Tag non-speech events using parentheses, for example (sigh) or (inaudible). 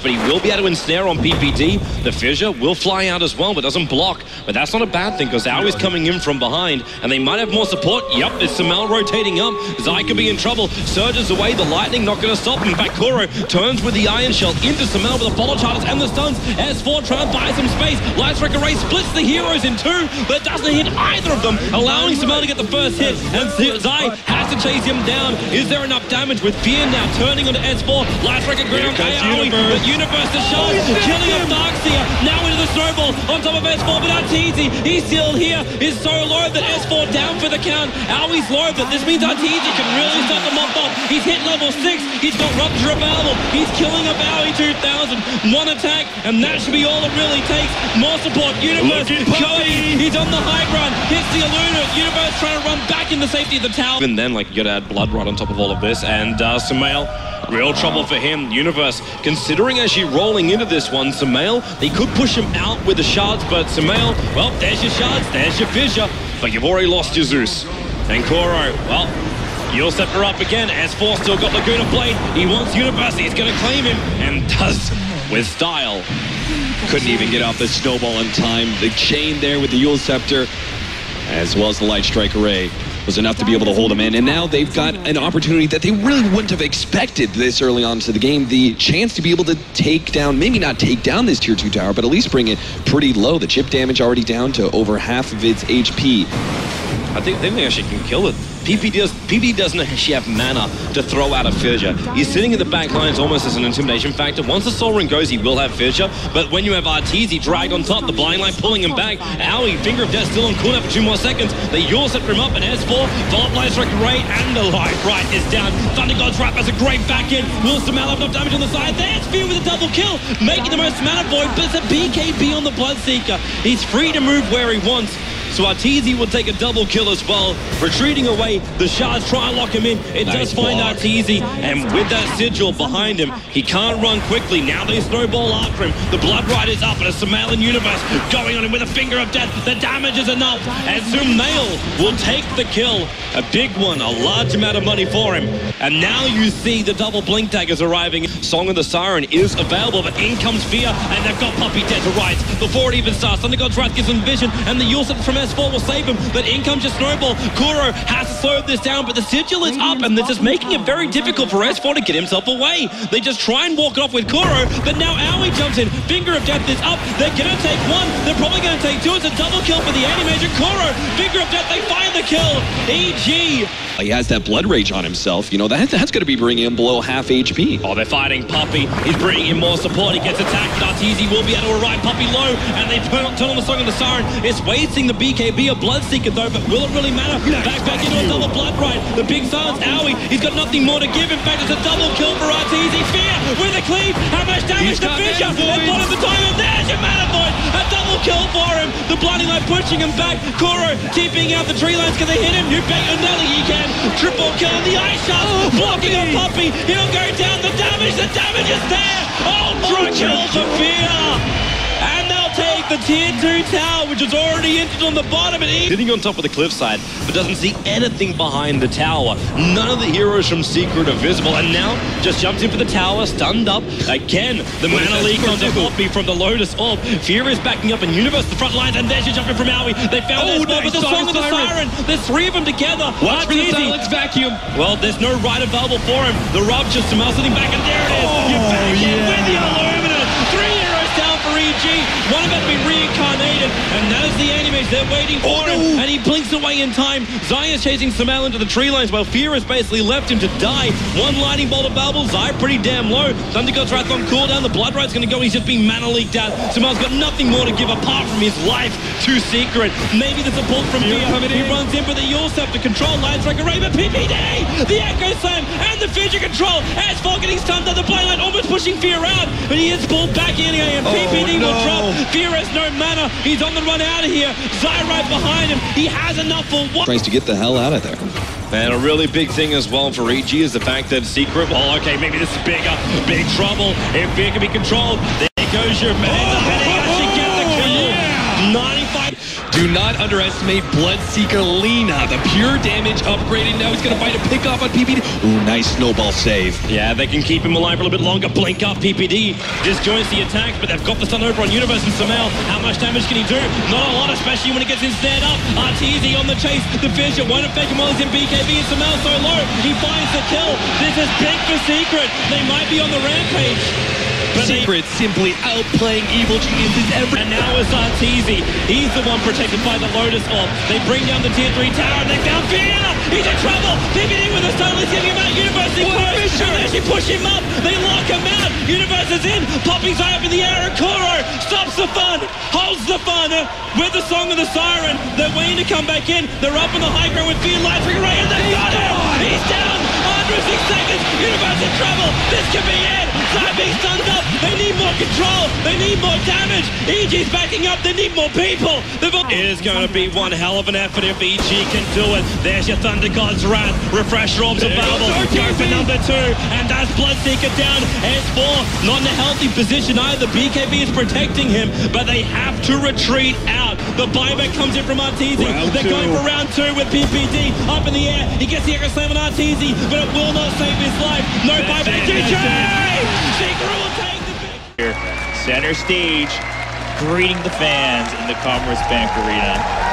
but he will be able to ensnare on PPD. The fissure will fly out as well, but doesn't block. But that's not a bad thing, because Aui's coming in from behind, and they might have more support. Yep, it's Sumail rotating up. Zai could be in trouble. Surges away, the lightning not going to stop him. In fact, Kuro turns with the Iron Shell into Sumail with the follow charters and the stuns. S4 trying to buy some space. Light Strike Array splits the heroes in two, but doesn't hit either of them, allowing Sumail to get the first hit. And Zai has to chase him down. Is there enough damage with Fear now turning onto S4? Light Striker ground Aui, Universe the shot, killing off Darkseer. Now into the snowball on top of S4, but Arteezy, he's still here, is so low that S4 down for the count. Aui's low, but this means Arteezy can really start the mop off. He's hit level 6, he's got Rupture available, he's killing up Aui 2000. One attack, and that should be all it really takes. More support, Universe, Cody, he's on the high ground, hits the Illuna, Universe trying to run back in the safety of the tower. Even then, like, you gotta add Blood Rite on top of all of this, and uh, Sumail, real trouble for him. Universe, considering as she rolling into this one, Sumail, they could push him out with the shards, but Sumail, well, there's your shards, there's your fissure, but you've already lost your Zeus. And Kuro, well, you'll set her up again. S4 still got Laguna Blade. He wants Universe, he's gonna claim him, and (laughs) does with style. Couldn't even get off the snowball in time. The chain there with the Eul Scepter, as well as the Light Strike Array, was enough to be able to hold them in. And now they've got an opportunity that they really wouldn't have expected this early on to the game. The chance to be able to take down, maybe not take down this tier 2 tower, but at least bring it pretty low. The chip damage already down to over half of its HP. I think they actually can kill it. PP, does, PP doesn't actually have mana to throw out a Fissure. He's sitting in the back lines almost as an intimidation factor. Once the Soul Ring goes, he will have Fissure. But when you have Arteezy drag on top, the blind line pulling him back. Aui, Finger of Death still on cooldown for two more seconds. They yaw set him up and S4. Follow Blind Strike Ray and the light right is down. Thunder God's Wrath has a great back end. Will Sumail have enough damage on the side? There's Fear with a double kill, making the most mana void, but it's a BKB on the Bloodseeker. He's free to move where he wants. So Arteezy will take a double kill as well. Retreating away, the shards try and lock him in. It Nice does find. Arteezy, and with that sigil behind him, he can't run quickly. Now they snowball after him. The Blood Rite's up, and a Somalian universe going on him with a finger of death. The damage is enough, and Sumail will take the kill. A big one, a large amount of money for him. And now you see the double blink daggers arriving. Song of the Siren is available, but in comes Fear, and they've got Puppey dead to rights. Before it even starts, Thunder God's Wrath gives them vision, and the Yulset from S4 will save him, but in comes your Snowball. Kuro has to slow this down, but the sigil is up, and this is making it very difficult for S4 to get himself away. They just try and walk it off with Kuro, but now Aui jumps in. Finger of Death is up. They're going to take one. They're probably going to take two. It's a double kill for the Animator. Kuro, Finger of Death, they find the kill. EG. He has that Blood Rage on himself. You know, that, that's going to be bringing him below half HP. Oh, they're fighting Puppey. He's bringing in more support. He gets attacked. Arteezy will be able to arrive Puppey low, and they turn, turn on the Song of the Siren. It's wasting the BKB, a Bloodseeker though, but will it really matter? Back, back into a double Blood Rite. The big silence, Aui. He's got nothing more to give. In fact, it's a double kill for Arteezy. Fear with a cleave. How much damage He's to Fissure? And of the time, and there's your Mana Void. A double kill for him. The Blinding Light pushing him back. Kuro keeping out the tree lines. Can they hit him? You bet your Nelly he can. Triple kill on the ice shot. blocking a Puppey. He'll go down. The damage, the damage is there. Ultra kill for Fear. Tier 2 tower, which is already injured on the bottom. And sitting on top of the cliffside, but doesn't see anything behind the tower. None of the heroes from Secret are visible. And now just jumps in for the tower, stunned up. Again, the What mana leak on the? Puppey from the Lotus Orb. Fear is backing up in Universe, the front lines, and there's your jumping from Aui. They found Oh, their spot with nice the Song of the Siren. There's three of them together. Watch for the silence vacuum. Well, there's no right available for him. The Rob just Sumail sitting back, and there it is. Oh, You're back in yeah. The enemies. They're waiting for Oh, him, no. and he blinks away in time. Zai is chasing Sumail into the tree lines, while Fear has basically left him to die. One lightning bolt available. Zai pretty damn low. Thunder God's Wrath on cooldown. The Blood Rite's going to go. He's just being mana leaked out. Sumail's got nothing more to give apart from his life to Secret. Maybe the support from Fear. He in. runs in, but the Yule to control lines like a Raven PPD. The Echo Slam and the Future Control. As Falcon getting stunned on the play line, almost pushing Fear out. But he is pulled back in. Oh, PPD will no. drop. Fear has no mana. He's on the run out of here. Zai right behind him. He has enough for one. Tries to get the hell out of there. And a really big thing as well for EG is the fact that Secret, well, oh, okay, maybe this is bigger. Big trouble. If Fear can be controlled, there goes your man. Oh, and he actually get the kill. 95. Do not underestimate Bloodseeker Lena. The pure damage upgraded. Now he's going to find a pick off on PPD. Ooh, nice snowball save. Yeah, they can keep him alive for a little bit longer. Blink up PPD. Disjoins the attack, but they've got the stun over on Universe and Sumail. How much damage can he do? Not a lot, especially when he gets instead up. Arteezy on the chase. The Fissure won't affect him while he's in BKB and Sumail so low. He finds the kill. This is big for Secret. They might be on the rampage. Secret simply outplaying Evil Geniuses every... And now it's Arteezy. He's the one protected by the Lotus Orb. They bring down the tier 3 tower and they found Fear! He's in trouble! PPD with a let's get him out. Universe is close. And they actually push him up. They lock him out. Universe is in. Puppey's eye up in the air and Kuro stops the fun. Holds the fun. Uh, With the song of the siren. They're waiting to come back in. They're up in the high ground with Fear Light Ray and they got him! He's down! Under six seconds. Universe in trouble. This could be it. Cybe's stunned up. They need more control. They need more damage. EG's backing up. They need more people. They've it is going to be one hell of an effort if EG can do it. There's your Thunder God's Wrath. Refresh orbs available. Go for number two. And that's Bloodseeker down. S4 not in a healthy position either. BKB is protecting him, but they have to retreat out. The buyback comes in from Arteezy. Round They're two. going for round two with PPD up in the air. He gets the Echo Slam on Arteezy, but it will not save his life. No buyback. it, GG! that's will take the. Center stage, greeting the fans in the Commerzbank Arena.